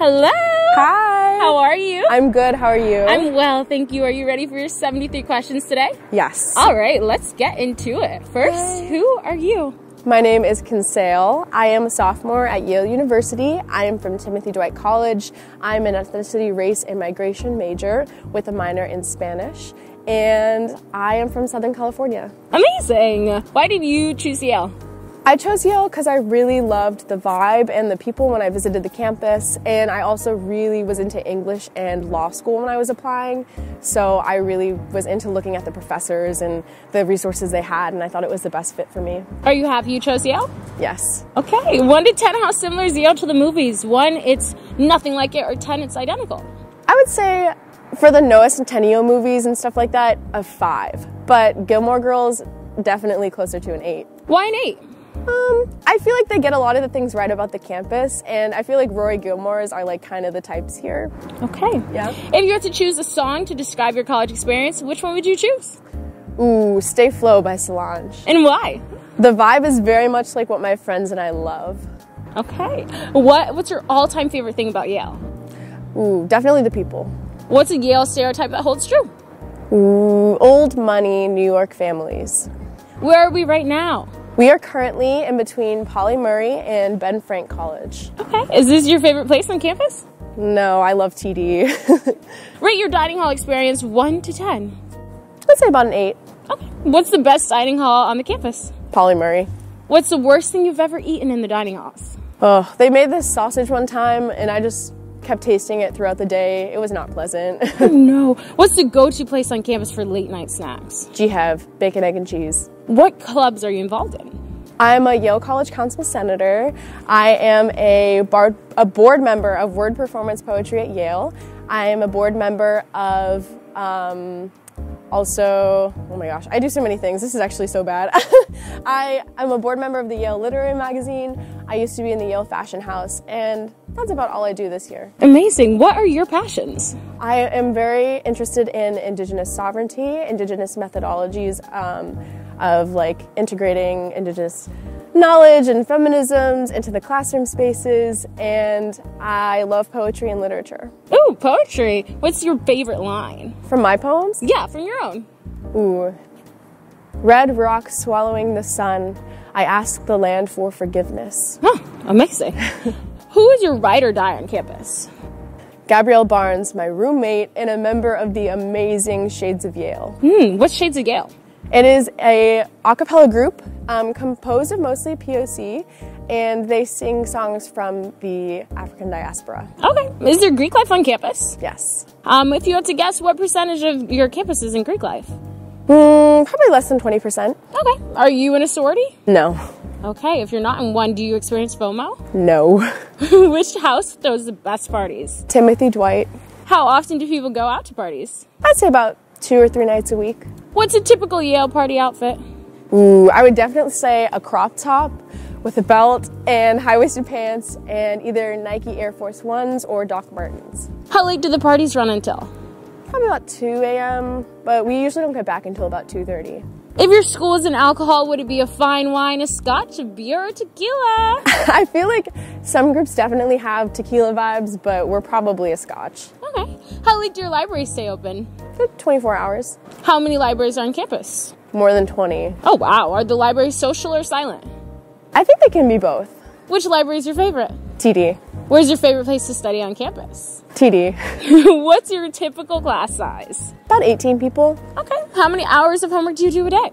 Hello. Hi. How are you? I'm good. How are you? I'm well, thank you. Are you ready for your 73 questions today? yes. All right, let's get into it. First, who are you? My name is Kinsale. I am a sophomore at Yale University. I am from Timothy Dwight College. I'm an ethnicity, race, and migration major with a minor in Spanish. And I am from Southern California. Amazing. Why did you choose Yale? I chose Yale because I really loved the vibe and the people when I visited the campus, and I also really was into English and law school when I was applying. So I really was into looking at the professors and the resources they had, and I thought it was the best fit for me. Are you happy you chose Yale? Yes. Okay, 1 to 10, how similar is Yale to the movies? 1, it's nothing like it, or 10, it's identical. I would say for the Noah Centineo movies and stuff like that, a five. But Gilmore Girls, definitely closer to an eight. Why an 8? Um, I feel like they get a lot of the things right about the campus, and I feel like Rory Gilmore's are like kind of the types here. Okay. Yeah. If you had to choose a song to describe your college experience, which one would you choose? Ooh, Stay Flo by Solange. And why? The vibe is very much like what my friends and I love. Okay. What What's your all-time favorite thing about Yale? Ooh, definitely the people. What's a Yale stereotype that holds true? Ooh, old money New York families. Where are we right now? We are currently in between Pauli Murray and Ben Frank College. Okay. Is this your favorite place on campus? No, I love TD. Rate your dining hall experience 1 to 10. I'd say about an eight. Okay. What's the best dining hall on the campus? Pauli Murray. What's the worst thing you've ever eaten in the dining halls? Oh, they made this sausage one time and I just kept tasting it throughout the day. It was not pleasant. Oh no. What's the go-to place on campus for late night snacks? G-Heav bacon, egg, and cheese. What clubs are you involved in? I'm a Yale College Council Senator. I am a, bar- a board member of Word Performance Poetry at Yale. I am a board member of um, also, oh my gosh, I do so many things. This is actually so bad. I, I'm a board member of the Yale Literary Magazine. I used to be in the Yale Fashion House, and that's about all I do this year. Amazing. What are your passions? I am very interested in Indigenous sovereignty, Indigenous methodologies um, of like integrating Indigenous knowledge and feminisms into the classroom spaces, and I love poetry and literature. Ooh, poetry. What's your favorite line? From my poems, Yeah, from your own. ooh, red rock swallowing the sun, I ask the land for forgiveness. Huh, amazing. Who is your ride or die on campus? Gabrielle Barnes, my roommate and a member of the amazing Shades of Yale. Hmm, what shades of Yale? It is a a cappella group um, composed of mostly POC, and they sing songs from the African diaspora. Okay. Is there Greek life on campus? Yes. Um, if you had to guess, what percentage of your campus is in Greek life? Mm, probably less than 20%. Okay. Are you in a sorority? No. Okay. If you're not in one, do you experience FOMO? No. Which house throws the best parties? Timothy Dwight. How often do people go out to parties? I'd say about two or three nights a week. What's a typical Yale party outfit? Ooh, I would definitely say a crop top with a belt and high waisted pants and either Nike Air Force Ones or Doc Martens. How late do the parties run until? Probably about 2 a.m., but we usually don't get back until about 2.30. If your school is in alcohol, would it be a fine wine, a scotch, a beer, or tequila? I feel like some groups definitely have tequila vibes, but we're probably a scotch. Okay. How late do your libraries stay open? For 24 hours. How many libraries are on campus? More than 20. Oh wow, are the libraries social or silent? I think they can be both. Which library is your favorite? TD. Where's your favorite place to study on campus? TD. What's your typical class size? About 18 people. Okay. How many hours of homework do you do a day?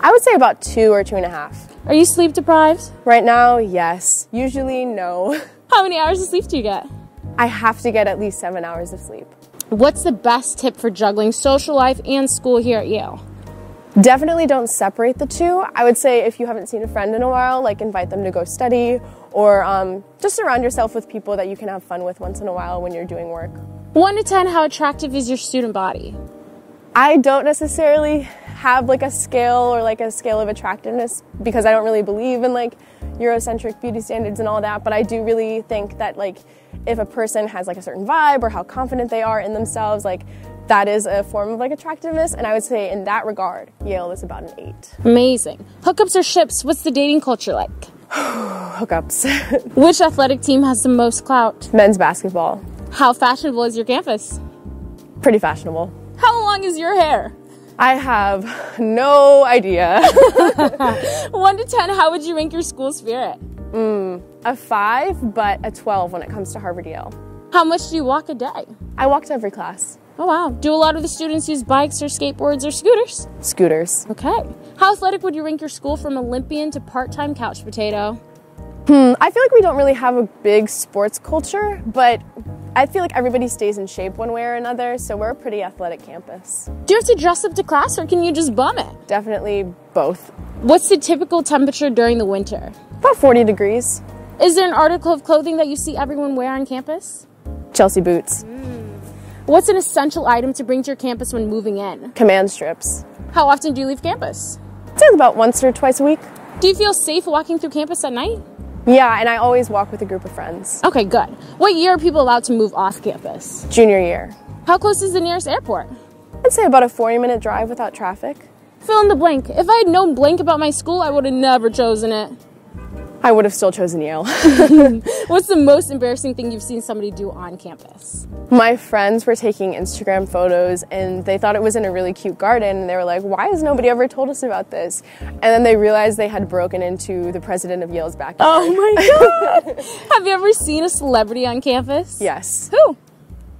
I would say about two or two and a half. Are you sleep deprived? Right now, yes. Usually, no. How many hours of sleep do you get? I have to get at least seven hours of sleep. What's the best tip for juggling social life and school here at Yale? Definitely don't separate the two. I would say if you haven't seen a friend in a while, like invite them to go study or um, just surround yourself with people that you can have fun with once in a while when you're doing work. 1 to 10, how attractive is your student body? I don't necessarily have like a scale or like a scale of attractiveness because I don't really believe in like Eurocentric beauty standards and all that, but I do really think that like if a person has like a certain vibe or how confident they are in themselves, like that is a form of like attractiveness. And I would say in that regard, Yale is about an eight. Amazing. Hookups or ships, what's the dating culture like? Hookups. Which athletic team has the most clout? Men's basketball. How fashionable is your campus? Pretty fashionable. How long is your hair? I have no idea. 1 to 10, how would you rank your school spirit? a five, but a 12 when it comes to Harvard Yale. How much do you walk a day? I walk to every class. Oh wow. Do a lot of the students use bikes or skateboards or scooters? Scooters. Okay. How athletic would you rank your school from Olympian to part time couch potato? Hmm, I feel like we don't really have a big sports culture, but I feel like everybody stays in shape one way or another, so we're a pretty athletic campus. Do you have to dress up to class or can you just bum it? Definitely both. What's the typical temperature during the winter? About 40 degrees. Is there an article of clothing that you see everyone wear on campus? Chelsea boots. Hmm. What's an essential item to bring to your campus when moving in? Command strips. How often do you leave campus? I'd about once or twice a week. Do you feel safe walking through campus at night? Yeah, and I always walk with a group of friends. Okay, good. What year are people allowed to move off campus? Junior year. How close is the nearest airport? I'd say about a 40 minute drive without traffic. Fill in the blank. If I had known blank about my school, I would have never chosen it. I would have still chosen Yale. What's the most embarrassing thing you've seen somebody do on campus? My friends were taking Instagram photos and they thought it was in a really cute garden and they were like, why has nobody ever told us about this? And then they realized they had broken into the president of Yale's backyard. Oh my god! Have you ever seen a celebrity on campus? Yes. Who?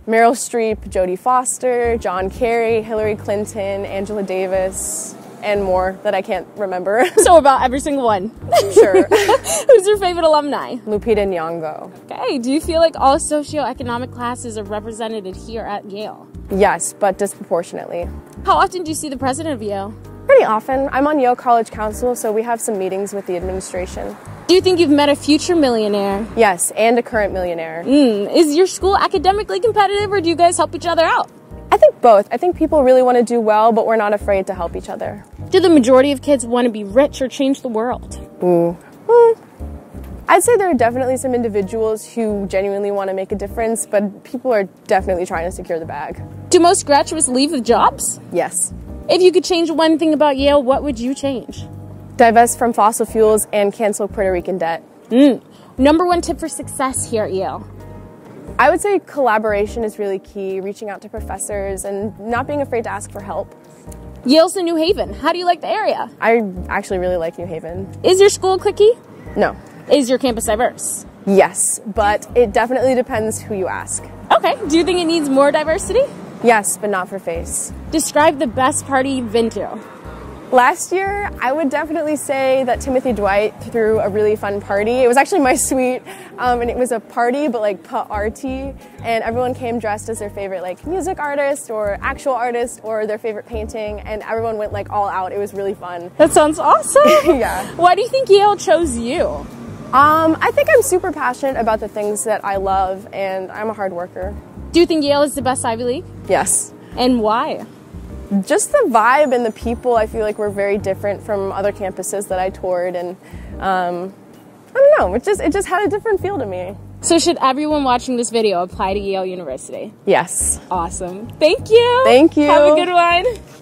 Meryl Streep, Jodie Foster, John Kerry, Hillary Clinton, Angela Davis, and more that I can't remember. So about every single one. sure. Who's your favorite alumni? Lupita Nyong'o. Okay, do you feel like all socioeconomic classes are represented here at Yale? Yes, but disproportionately. How often do you see the president of Yale? Pretty often. I'm on Yale College Council, so we have some meetings with the administration. Do you think you've met a future millionaire? Yes, and a current millionaire. Hmm, is your school academically competitive or do you guys help each other out? I think both. I think people really want to do well, but we're not afraid to help each other. Do the majority of kids want to be rich or change the world? Ooh. Hmm. I'd say there are definitely some individuals who genuinely want to make a difference, but people are definitely trying to secure the bag. Do most graduates leave with jobs? Yes. If you could change one thing about Yale, what would you change? Divest from fossil fuels and cancel Puerto Rican debt. Number one tip for success here at Yale. I would say collaboration is really key, reaching out to professors and not being afraid to ask for help. Yale's in New Haven. How do you like the area? I actually really like New Haven. Is your school cliquey? No. Is your campus diverse? Yes, but it definitely depends who you ask. Okay. Do you think it needs more diversity? Yes, but not for face. Describe the best party you've been to. Last year, I would definitely say that Timothy Dwight threw a really fun party. It was actually my suite, um, and it was a party, but like party, and everyone came dressed as their favorite like music artist or actual artist or their favorite painting, and everyone went like all out. It was really fun. That sounds awesome. Yeah. Why do you think Yale chose you? Um, I think I'm super passionate about the things that I love, and I'm a hard worker. Do you think Yale is the best Ivy League? Yes. And why? Just the vibe and the people, I feel like we're very different from other campuses that I toured, and um, I don't know, it just it just had a different feel to me. So should everyone watching this video apply to Yale University? Yes. Awesome. Thank you. Thank you. Have a good one.